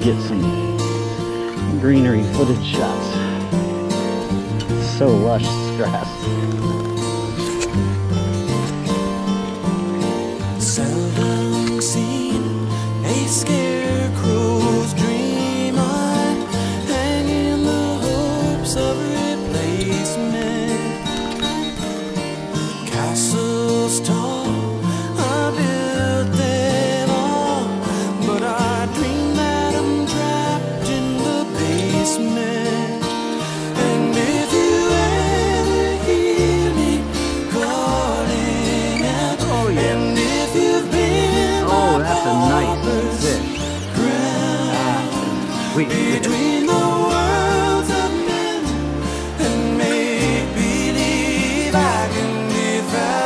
get some greenery footage shots. So lush grass. Between the worlds of men and make believe I can be found.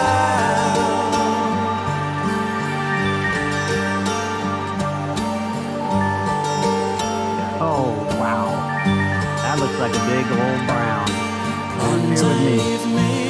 Oh, wow. That looks like a big old brown. Come here with me.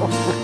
Oh.